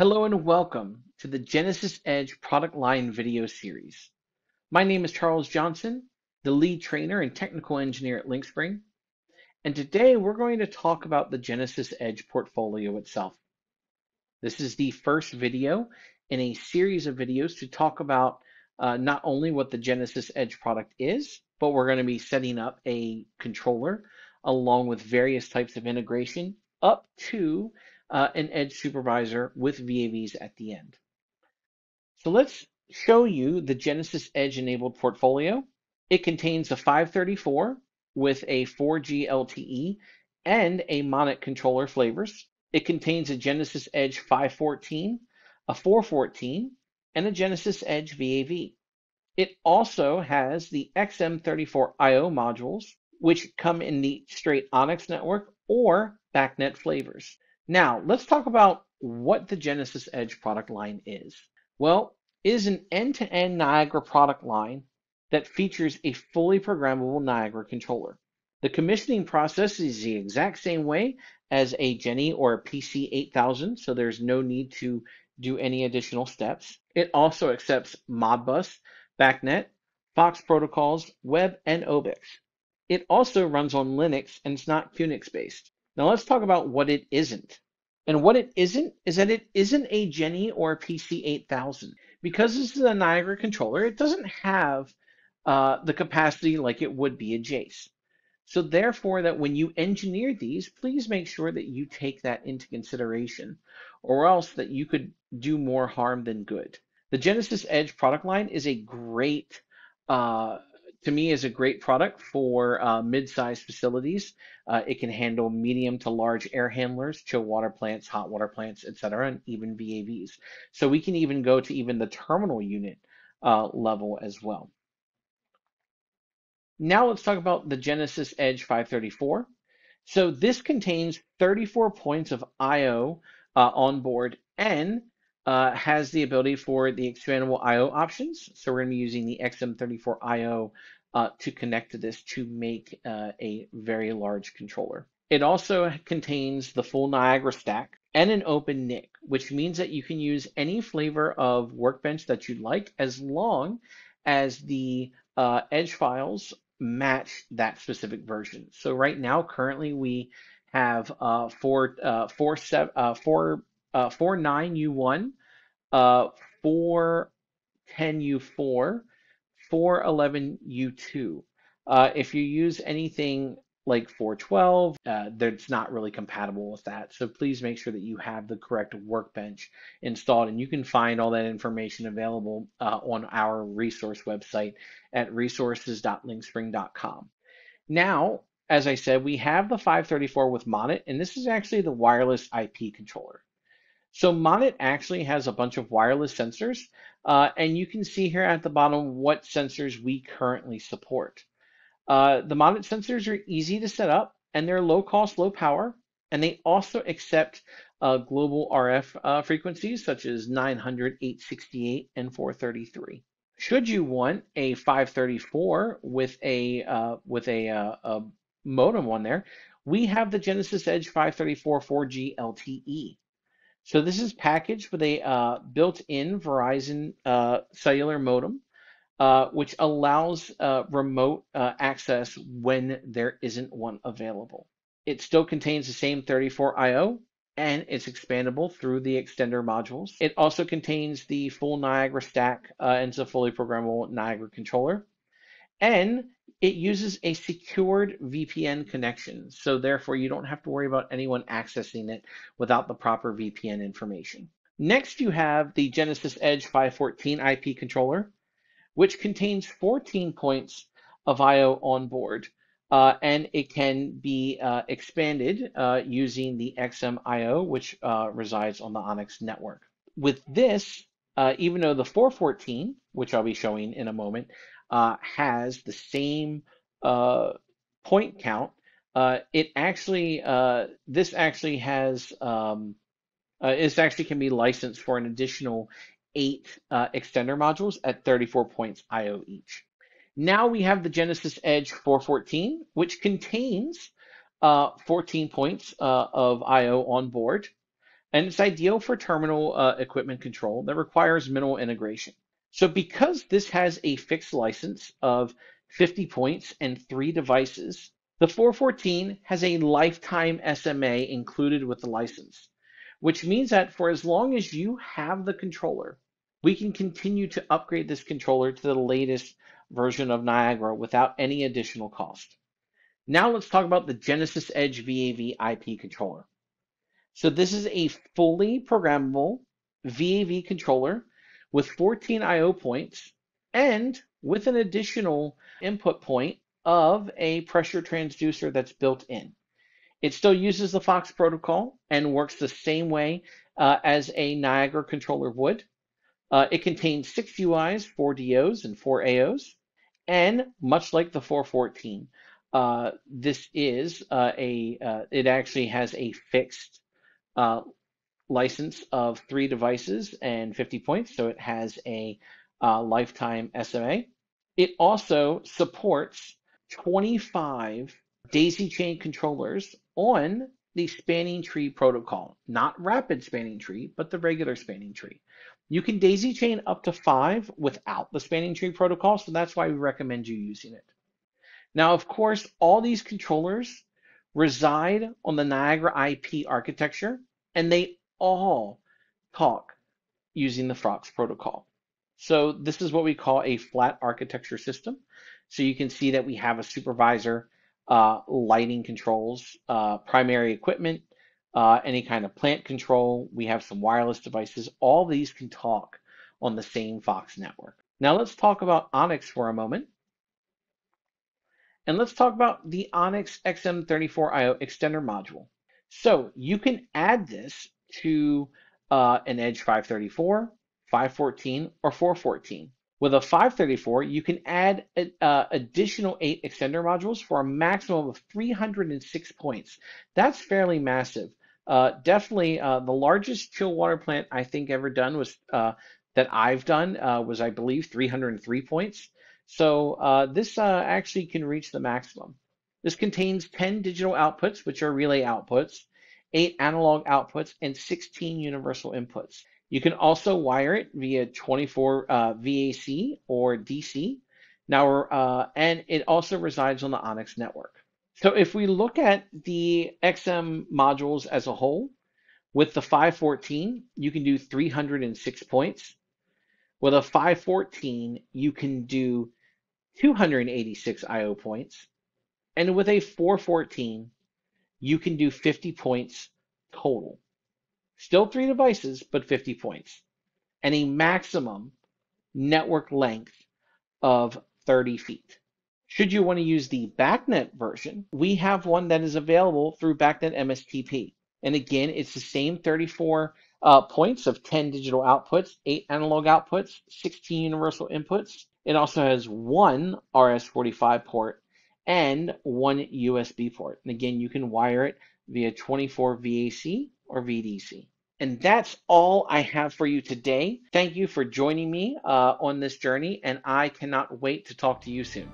Hello and welcome to the JENEsys Edge product line video series. My name is Charles Johnson, the lead trainer and technical engineer at Lynxspring. And today we're going to talk about the JENEsys Edge portfolio itself. This is the first video in a series of videos to talk about uh, not only what the JENEsys Edge product is, but we're going to be setting up a controller along with various types of integration up to uh, an Edge supervisor with VAVs at the end. So let's show you the JENEsys Edge enabled portfolio. It contains a 534 with a 4G LTE and a Monnit controller flavors. It contains a JENEsys Edge 514, a 414, and a JENEsys Edge VAV. It also has the XM34IO modules, which come in the straight Onyxx network or BACnet flavors. Now, let's talk about what the JENEsys Edge product line is. Well, it is an end-to-end Niagara product line that features a fully programmable Niagara controller. The commissioning process is the exact same way as a Jenny or a PC8000, so there's no need to do any additional steps. It also accepts Modbus, BACnet, Fox protocols, Web, and OBIX. It also runs on Linux and it's not QNX based. Now let's talk about what it isn't. And what it isn't is that it isn't a Jenny or a PC8000. Because this is a Niagara controller, it doesn't have uh, the capacity like it would be a JACE. So therefore that when you engineer these, please make sure that you take that into consideration or else that you could do more harm than good. The JENEsys Edge product line is a great uh, to me is a great product for uh, mid-sized facilities. Uh, it can handle medium to large air handlers, chill water plants, hot water plants, etc., and even VAVs. So we can even go to even the terminal unit uh, level as well. Now let's talk about the JENEsys Edge 534. So this contains 34 points of I/O uh, on board and uh, has the ability for the expandable I/O options. So we're going to be using the XM34 I/O uh, to connect to this to make uh, a very large controller. It also contains the full Niagara stack and an open NIC, which means that you can use any flavor of Workbench that you'd like as long as the uh, Edge files match that specific version. So right now, currently we have uh, four, uh, four, uh, four, uh, four nine U1, uh, four 10U4, 411U2. Uh, if you use anything like 412, uh, that's not really compatible with that. So please make sure that you have the correct workbench installed. And you can find all that information available uh, on our resource website at resources.lynxspring.com. Now, as I said, we have the 534 with Monnit, and this is actually the wireless IP controller. So Monnit actually has a bunch of wireless sensors, uh, and you can see here at the bottom what sensors we currently support. Uh, the Monnit sensors are easy to set up, and they're low cost, low power, and they also accept uh, global RF uh, frequencies such as 900, 868, and 433. Should you want a 534 with a uh, with a, uh, a modem on there, we have the JENEsys Edge 534 4G LTE. So this is packaged with a uh, built-in Verizon uh, cellular modem, uh, which allows uh, remote uh, access when there isn't one available. It still contains the same 34 I/O and it's expandable through the extender modules. It also contains the full Niagara stack uh, and it's a fully programmable Niagara controller. And it uses a secured VPN connection. So therefore you don't have to worry about anyone accessing it without the proper VPN information. Next, you have the JENEsys Edge 514 IP controller, which contains 14 points of I.O. on board. Uh, and it can be uh, expanded uh, using the XM.IO, which uh, resides on the Onyxx network. With this, uh, even though the 414, which I'll be showing in a moment, uh, has the same uh, point count, uh, it actually uh, this actually has um, uh, this actually can be licensed for an additional eight extender modules at 34 points IO each. Now we have the JENEsys Edge 414, which contains 14 points of IO on board. and it's ideal for terminal uh, equipment control that requires minimal integration. So because this has a fixed license of 50 points and three devices, the 414 has a lifetime SMA included with the license, which means that for as long as you have the controller, we can continue to upgrade this controller to the latest version of Niagara without any additional cost. Now let's talk about the JENEsys Edge VAV IP controller. So this is a fully programmable VAV controller with 14 I.O. points and with an additional input point of a pressure transducer that's built in. It still uses the FOX protocol and works the same way uh, as a Niagara controller would. Uh, it contains six UIs, four DOs, and four AOs. And much like the 414, uh, this is uh, a, uh, it actually has a fixed uh, license of three devices and 50 points, so it has a uh, lifetime SMA. It also supports 25 daisy chain controllers on the spanning tree protocol, not rapid spanning tree, but the regular spanning tree. You can daisy chain up to five without the spanning tree protocol, so that's why we recommend you using it. Now, of course, all these controllers reside on the Niagara IP architecture, and they all talk using the FOX protocol. So this is what we call a flat architecture system. So you can see that we have a supervisor, uh, lighting controls, uh, primary equipment, uh, any kind of plant control. We have some wireless devices. All these can talk on the same FOX network. Now let's talk about Onyxx for a moment. And let's talk about the Onyxx XM34IO extender module. So you can add this to uh, an Edge 534, 514, or 414. With a 534, you can add uh, additional eight extender modules for a maximum of 306 points. That's fairly massive. Uh, definitely uh, the largest chill water plant I think ever done was uh, that I've done uh, was I believe 303 points. So uh, this actually can reach the maximum. This contains 10 digital outputs, which are relay outputs, eight analog outputs, and 16 universal inputs. You can also wire it via 24 uh, VAC or DC. Now, uh, and it also resides on the Onyxx network. So if we look at the XM modules as a whole, with the 514, you can do 306 points. With a 514, you can do 286 IO points. And with a 414, you can do 50 points total. Still three devices, but 50 points. And a maximum network length of 30 feet. Should you want to use the BACnet version, we have one that is available through BACnet MSTP. And again, it's the same 34 uh, points of 10 digital outputs, 8 analog outputs, 16 universal inputs. It also has one RS-45 port and one USB port. And again, you can wire it via 24 VAC or VDC. And that's all I have for you today. Thank you for joining me uh, on this journey, and I cannot wait to talk to you soon.